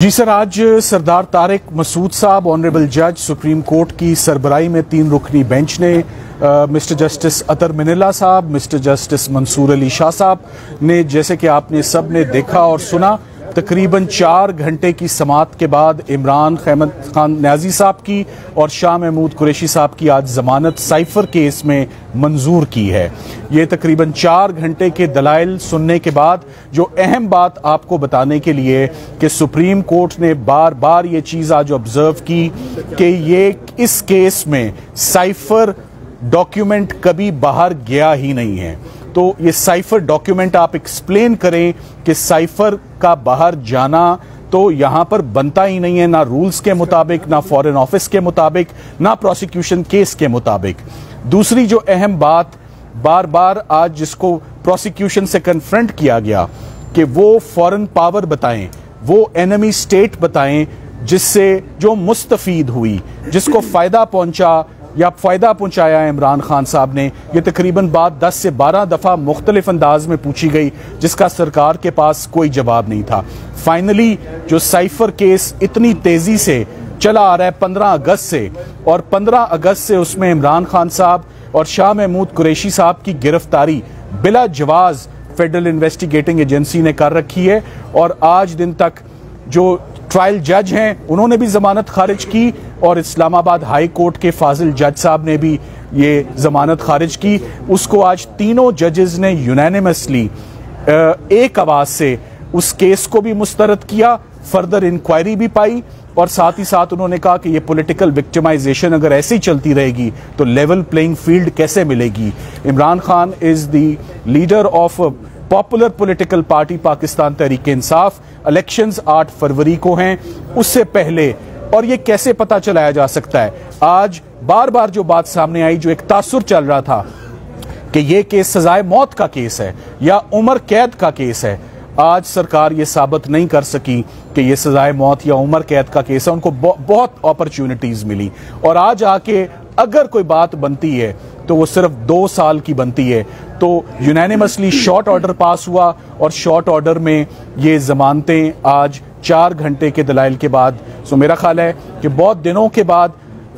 जी sir, आज सरदार तारिक मसूद साहब, honourable जज, सुप्रीम कोर्ट की सरबराई में तीन रुकनी बेंच ने मिस्टर जस्टिस अतर मिनिला साहब, मिस्टर जस्टिस मंसूर अली शाह साहब ने, जैसे कि आपने सबने देखा और सुना तकरीबन चार घंटे की समात के बाद इमरान खैमद खान न्याजी साहब की और शाह महमूद कुरैशी साहब की आज जमानत साइफर केस में मंजूर की है। ये तकरीबन चार घंटे के दलाइल सुनने के बाद जो अहम बात आपको बताने के लिए कि सुप्रीम कोर्ट ने बार बार ये चीज़ आज ऑब्ज़र्व की कि ये इस केस में साइफर डॉक्यूमेंट कभी बाहर गया ही नहीं है। तो ये साइफर डॉक्यूमेंट आप एक्सप्लेन करें कि साइफर का बाहर जाना तो यहाँ पर बनता ही नहीं है, ना रूल्स के मुताबिक, ना फॉरेन ऑफ़िस के मुताबिक, ना प्रोसिक्यूशन केस के मुताबिक। दूसरी जो अहम बात बार बार आज जिसको प्रोसिक्यूशन से कन्फ्रंट किया गया कि वो फॉरेन पावर बताएँ, वो एनिमी स्टेट बताएँ, जिससे जो मुस्तफीद हुई, जिसको फ़ायदा पहुँचा या फ़ायदा पहुँचाया, इमरान खान साहब ने। यह तकरीबन बात 10 से 12 दफ़ा मुख्तलिफ़ अंदाज में पूछी गई, जिसका सरकार के पास कोई जवाब नहीं था। फाइनली जो साइफर केस इतनी तेज़ी से चला आ रहा है 15 अगस्त से, और 15 अगस्त से उसमें इमरान खान साहब और शाह महमूद कुरैशी साहब की गिरफ्तारी बिला जवाज फेडरल इन्वेस्टिगेटिंग एजेंसी ने कर रखी है, और आज दिन तक जो ट्रायल जज हैं, उन्होंने भी जमानत खारिज की और इस्लामाबाद हाई कोर्ट के फाजिल जज साहब ने भी ये जमानत खारिज की। उसको आज तीनों जजेस ने यूनानिमसली एक आवाज़ से उस केस को भी मुस्तरद किया फर्दर इंक्वायरी भी पाई और साथ ही साथ उन्होंने कहा कि ये पॉलिटिकल विक्टिमाइजेशन अगर ऐसे ही चलती रहेगी तो लेवल प्लेइंग फ़ील्ड कैसे मिलेगी? Imran Khan is the leader of popular political party Pakistan Tehreek Insaf elections 8 फरवरी को हैं, उससे पहले। और ये कैसे पता चलाया जा सकता है? आज बार बार जो बात सामने आई, जो एक तासुर चल रहा था, कि ये केस सजाए मौत का केस है, या उम्र कैद का केस है, आज सरकार ये साबित नहीं कर सकी कि ये सजाए मौत या उम्र कैद का केस है। उनको बहुत अपॉर्चुनिटीज़ मिली। और आज आके अगर कोई बात बनती है तो वो सिर्फ़ दो साल की बनती है। तो यूनानिमसली शॉर्ट ऑर्डर पास हुआ और शॉर्ट ऑर्डर में ये जमानतें आज चार घंटे के दलाइल के बाद सो मेरा ख्याल है कि बहुत दिनों के बाद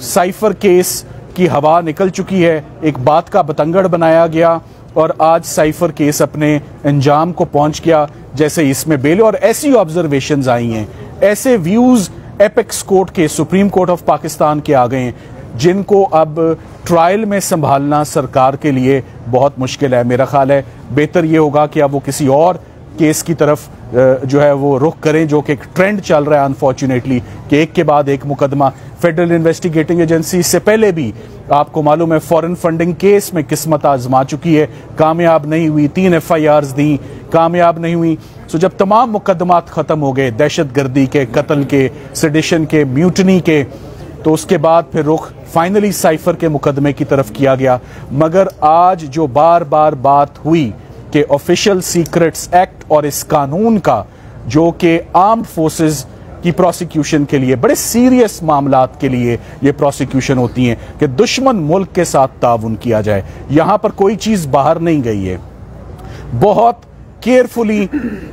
साइफर केस की हवा निकल चुकी है, एक बात का बतंगड़ बनाया गया और आज साइफर केस अपने अंजाम को पहुँच गया, जैसे इसमें बेले और ऐसी ऑब्जर्वेशंस आई हैं। ऐसे व्यूज़ एपेक्स कोर्ट के सुप्रीम कोर्ट ऑफ़ पाकिस्तान के आ गए हैं। जिनको अब ट्रायल में संभालना सरकार के लिए बहुत मुश्किल है। मेरा ख्याल है बेहतर ये होगा कि अब वो किसी और केस की तरफ़ जो है वो रुख करें, जो कि एक ट्रेंड चल रहा है अनफॉर्चुनेटली कि एक के बाद एक मुकदमा। फेडरल इन्वेस्टिगेटिंग एजेंसी से पहले भी आपको मालूम है फॉरेन फंडिंग केस में किस्मत आजमा चुकी है। कामयाब नहीं हुई, तीन एफ़ आई दी, कामयाब नहीं हुई। सो जब तमाम मुकदमात ख़त्म हो गए दहशत गर्दी के, कत्ल के सडिशन के म्यूटनी के तो उसके बाद फिर रुख फाइनली साइफर के मुकदमे की तरफ़ किया गया। मगर आज जो बार बार बात हुई कि ऑफिशियल सीक्रेट्स एक्ट और इस कानून का, जो कि आर्म्ड फोर्सेस की प्रोसिक्यूशन के लिए, बड़े सीरियस मामला के लिए ये प्रोसिक्यूशन होती हैं कि दुश्मन मुल्क के साथ ताउन किया जाए। यहाँ पर कोई चीज़ बाहर नहीं गई है। बहुत केयरफुली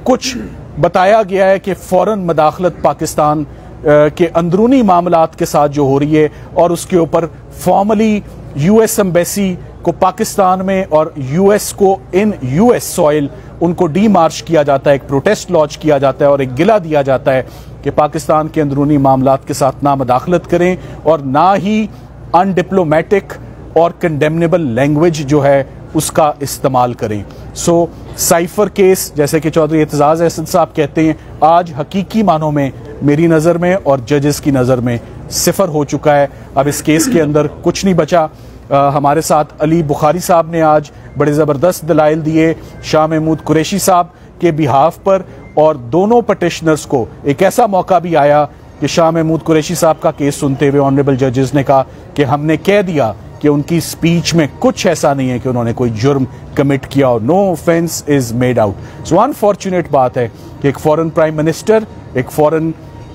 कुछ बताया गया है कि फ़ौरन मदाखलत पाकिस्तान के अंदरूनी मामला के साथ जो हो रही है और उसके ऊपर फॉर्मली यूएस एम्बेसी को पाकिस्तान में और यूएस को इन यूएस सॉइल उनको डी मार्च किया जाता है, एक प्रोटेस्ट लॉन्च किया जाता है और एक गिला दिया जाता है कि पाकिस्तान के अंदरूनी मामला के साथ ना मदाखलत करें और ना ही अनडिप्लोमेटिक और कंडेमनेबल लैंग्वेज जो है उसका इस्तेमाल करें। सो साइफर केस जैसे कि चौधरी एतजाज अहसन साहब कहते हैं, आज हकीकी मानों में मेरी नज़र में और जजेस की नज़र में सिफर हो चुका है। अब इस केस के अंदर कुछ नहीं बचा। आ, हमारे साथ अली बुखारी साहब ने आज बड़े ज़बरदस्त दलाइल दिए। शाह महमूद कुरैशी साहब के बिहाफ पर और दोनों पटिशनर्स को एक ऐसा मौका भी आया कि शाह महमूद कुरैशी साहब का केस सुनते हुए ऑनरेबल जजेस ने कहा कि हमने कह दिया कि उनकी स्पीच में कुछ ऐसा नहीं है कि उन्होंने कोई जुर्म कमिट किया और no offence is made out so unfortunate बात है कि एक फॉरेन प्राइम मिनिस्टर एक फॉरेन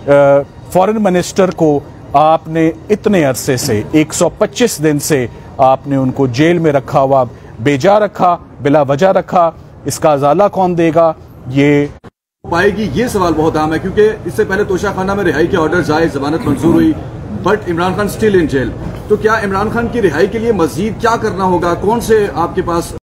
फॉरेन मिनिस्टर को आपने इतने अरसे से 125 दिन से आपने उनको जेल में रखा हुआ बेजा रखा बिला वजह रखा, इसका अजाला कौन देगा? ये पाएगी, ये सवाल बहुत आम है, क्योंकि इससे पहले तोशा खाना में रिहाई के ऑर्डर आए जमानत मंजूर हुई but Imran Khan still in jail तो क्या इमरान खान की रिहाई के लिए मजीद क्या करना होगा? कौन से आपके पास